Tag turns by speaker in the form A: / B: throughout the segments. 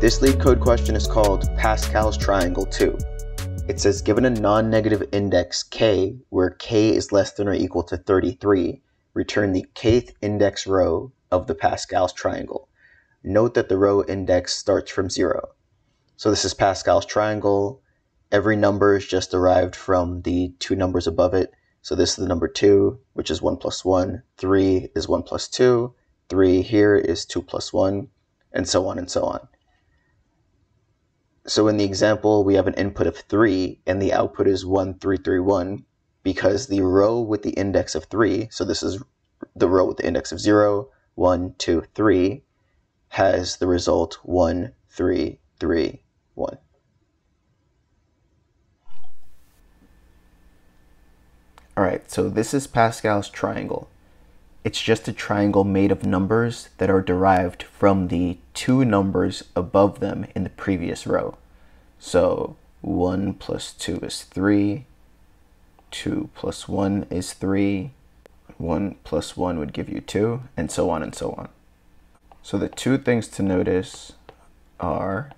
A: This LeetCode question is called Pascal's Triangle 2. It says given a non-negative index k where k is less than or equal to 33, return the kth index row of the Pascal's triangle. Note that the row index starts from 0. So this is Pascal's triangle. Every number is just derived from the two numbers above it. So this is the number 2, which is 1 plus 1. 3 is 1 plus 2. 3 here is 2 plus 1, and so on and so on. So in the example, we have an input of 3, and the output is 1331, because the row with the index of 3, so this is the row with the index of 0, 1, 2, 3, has the result 1, 3, 3, 1.
B: Alright, so this is Pascal's triangle. It's just a triangle made of numbers that are derived from the two numbers above them in the previous row. So 1 plus 2 is 3, 2 plus 1 is 3, 1 plus 1 would give you 2, and so on and so on. So the two things to notice are,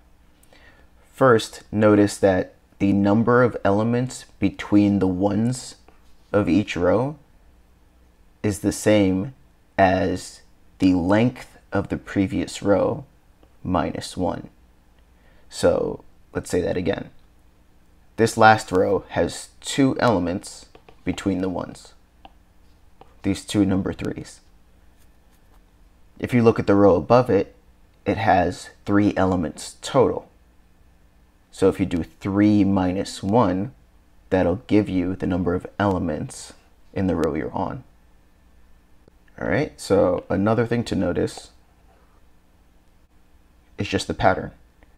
B: first, notice that the number of elements between the ones of each row is the same as the length of the previous row minus 1. So let's say that again. This last row has two elements between the ones, these two number threes. If you look at the row above it, it has three elements total. So if you do 3 minus 1, that'll give you the number of elements in the row you're on. All right, so another thing to notice is just the pattern.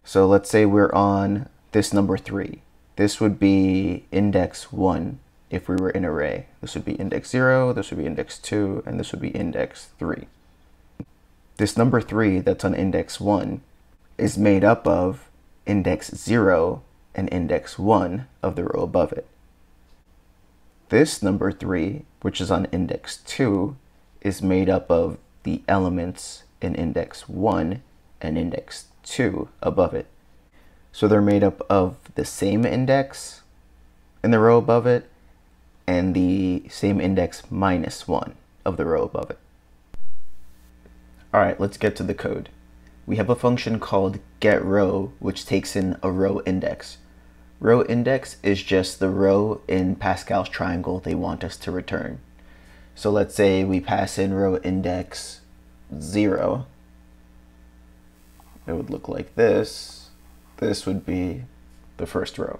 B: So let's say we're on this number 3. This would be index 1 if we were in array. This would be index 0, this would be index 2, and this would be index 3. This number 3 that's on index 1 is made up of index 0 and index 1 of the row above it. This number 3, which is on index 2, is made up of the elements in index 1 and index 2 above it. So they're made up of the same index in the row above it and the same index minus 1 of the row above it. Alright, let's get to the code. We have a function called getRow which takes in a row index. Row index is just the row in Pascal's triangle they want us to return. So let's say we pass in row index 0 it would look like this. This would be the first row.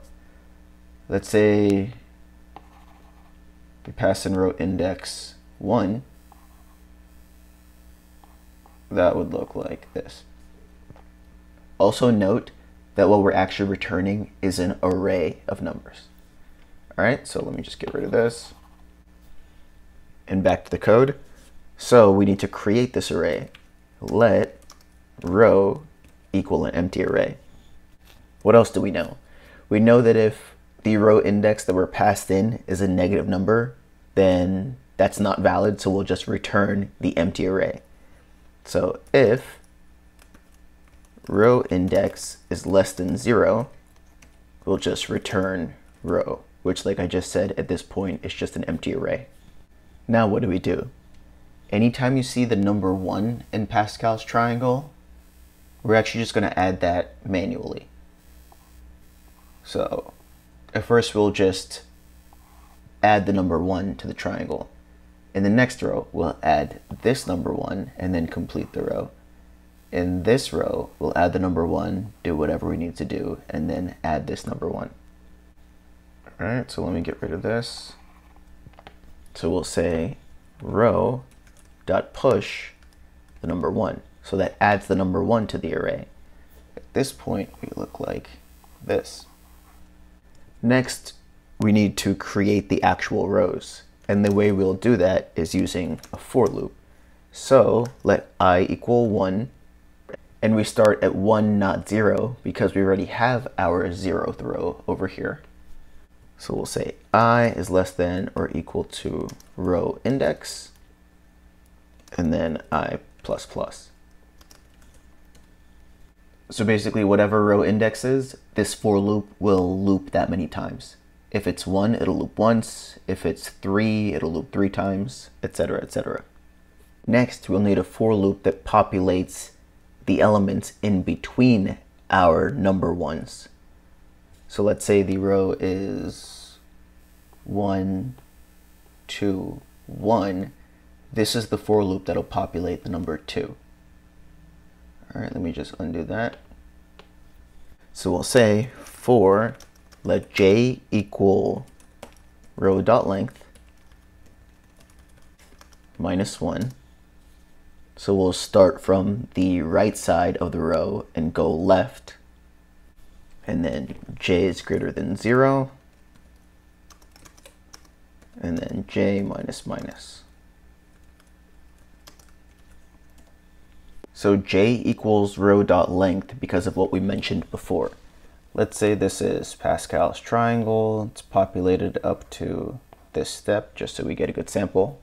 B: Let's say we pass in row index 1. That would look like this. Also note that what we're actually returning is an array of numbers. All right, so let me just get rid of this. And back to the code. So we need to create this array. Let row equal an empty array. What else do we know? We know that if the row index that we're passed in is a negative number, then that's not valid, so we'll just return the empty array. So if row index is less than zero, we'll just return row, which like I just said, at this point is just an empty array. Now what do we do? Anytime you see the number one in Pascal's triangle, we're actually just going to add that manually. So at first we'll just add the number 1 to the triangle. In the next row, we'll add this number 1 and then complete the row. In this row, we'll add the number 1, do whatever we need to do, and then add this number 1. Alright, so let me get rid of this. So we'll say row dot push the number 1. So that adds the number one to the array. At this point, we look like this. Next, we need to create the actual rows. And the way we'll do that is using a for loop. So let i equal 1, and we start at 1, not 0, because we already have our 0th row over here. So we'll say i is less than or equal to row index, and then i plus plus. So basically, whatever row index is, this for loop will loop that many times. If it's 1, it'll loop once. If it's 3, it'll loop 3 times, etc., etc. Next, we'll need a for loop that populates the elements in between our number ones. So let's say the row is 1, 2, 1. This is the for loop that'll populate the number 2. All right, let me just undo that. So we'll say for let j equal row dot length minus 1. So we'll start from the right side of the row and go left. And then j is greater than 0. And then j minus minus. So j equals row dot length because of what we mentioned before. Let's say this is Pascal's triangle. It's populated up to this step just so we get a good sample.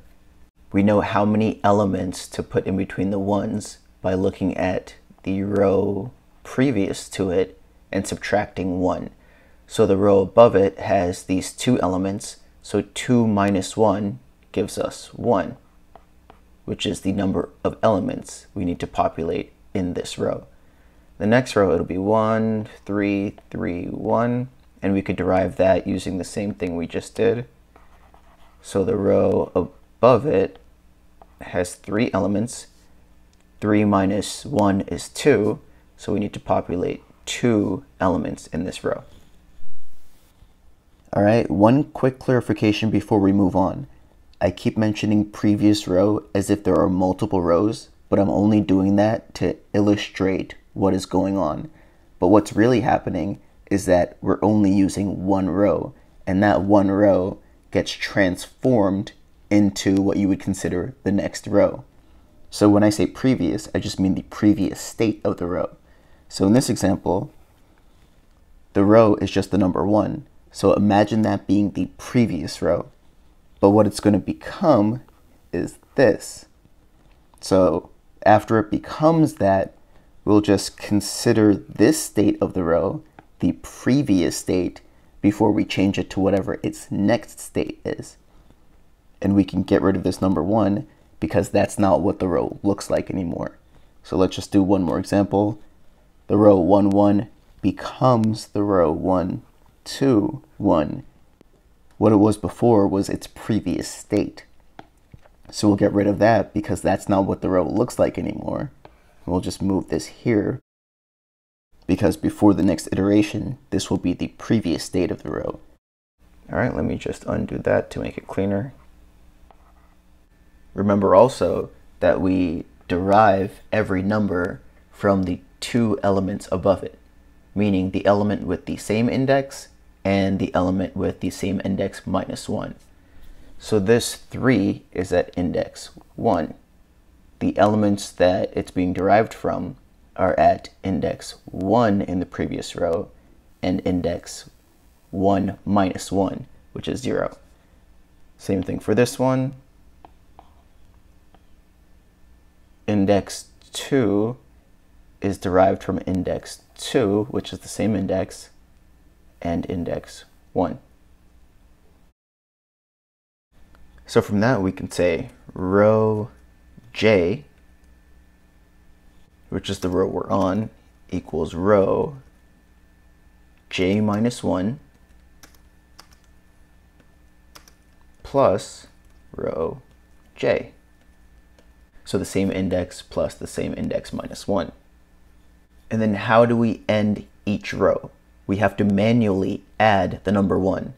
B: We know how many elements to put in between the ones by looking at the row previous to it and subtracting 1. So the row above it has these two elements, so 2 minus 1 gives us 1 which is the number of elements we need to populate in this row. The next row, it'll be 1, 3, 3, 1, and we could derive that using the same thing we just did. So the row above it has three elements. 3 minus 1 is 2, so we need to populate two elements in this row. All right, one quick clarification before we move on. I keep mentioning previous row as if there are multiple rows, but I'm only doing that to illustrate what is going on. But what's really happening is that we're only using one row, and that one row gets transformed into what you would consider the next row. So when I say previous, I just mean the previous state of the row. So in this example, the row is just the number one. So imagine that being the previous row. But what it's going to become is this. So after it becomes that, we'll just consider this state of the row the previous state before we change it to whatever its next state is. And we can get rid of this number one because that's not what the row looks like anymore. So let's just do one more example. The row 1, 1 becomes the row 1, 2, 1 what it was before was its previous state. So we'll get rid of that because that's not what the row looks like anymore. We'll just move this here because before the next iteration, this will be the previous state of the row. All right, let me just undo that to make it cleaner. Remember also that we derive every number from the two elements above it, meaning the element with the same index and the element with the same index minus 1. So this 3 is at index 1. The elements that it's being derived from are at index 1 in the previous row and index 1 minus 1, which is 0. Same thing for this one. Index 2 is derived from index 2, which is the same index, and index 1. So from that we can say row j, which is the row we're on, equals row j minus 1 plus row j. So the same index plus the same index minus 1. And then how do we end each row? We have to manually add the number one.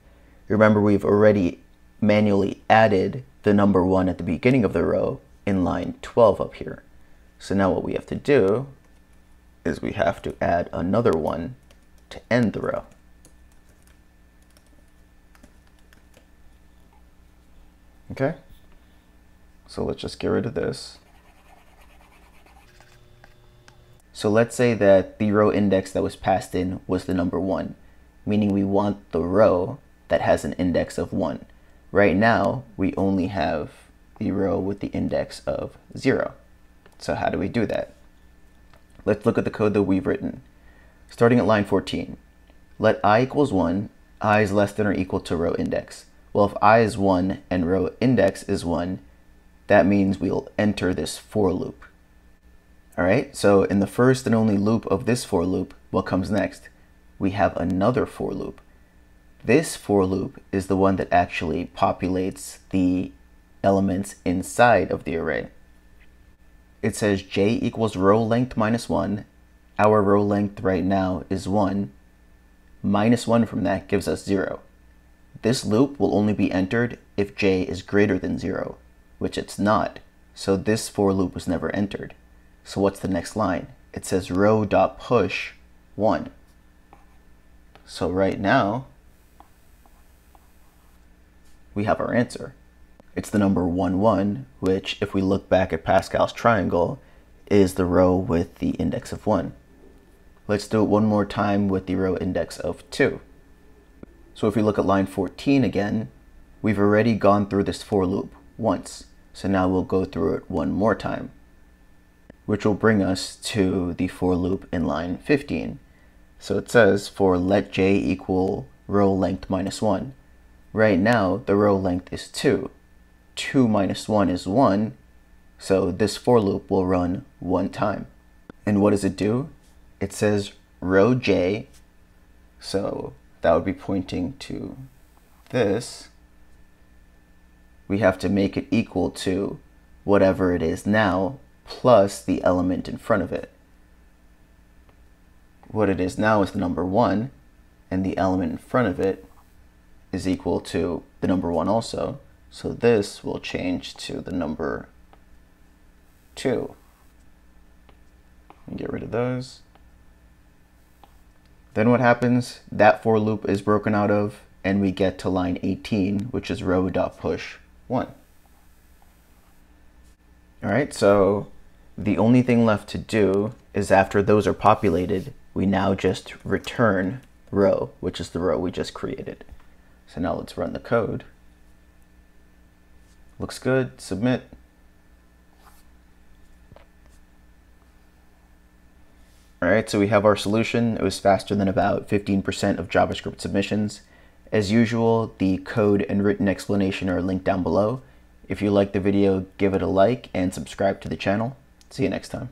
B: Remember, we've already manually added the number one at the beginning of the row in line 12 up here. So now what we have to do is we have to add another one to end the row. Okay, so let's just get rid of this. So let's say that the row index that was passed in was the number one, meaning we want the row that has an index of one. Right now, we only have the row with the index of zero. So how do we do that? Let's look at the code that we've written. Starting at line 14, let i equals 1, i is less than or equal to row index. Well, if i is 1 and row index is 1, that means we'll enter this for loop. All right, so in the first and only loop of this for loop, what comes next? We have another for loop. This for loop is the one that actually populates the elements inside of the array. It says j equals row length minus 1. Our row length right now is 1. Minus 1 from that gives us 0. This loop will only be entered if j is greater than 0, which it's not, so this for loop was never entered. So what's the next line? It says row dot push 1. So right now, we have our answer. It's the number 1, 1, which, if we look back at Pascal's triangle, is the row with the index of 1. Let's do it one more time with the row index of 2. So if we look at line 14 again, we've already gone through this for loop once. So now we'll go through it one more time, which will bring us to the for loop in line 15. So it says for let j equal row length minus 1. Right now, the row length is 2. 2 minus 1 is 1, so this for loop will run one time. And what does it do? It says row j, so that would be pointing to this. We have to make it equal to whatever it is now plus the element in front of it. What it is now is the number 1, and the element in front of it is equal to the number 1 also. So this will change to the number 2. And get rid of those. Then what happens? That for loop is broken out of, and we get to line 18, which is row.push 1. All right, so the only thing left to do is after those are populated, we now just return row, which is the row we just created. So now let's run the code. Looks good, submit. All right, so we have our solution. It was faster than about 15% of JavaScript submissions. As usual, the code and written explanation are linked down below. If you like the video, give it a like and subscribe to the channel. See you next time.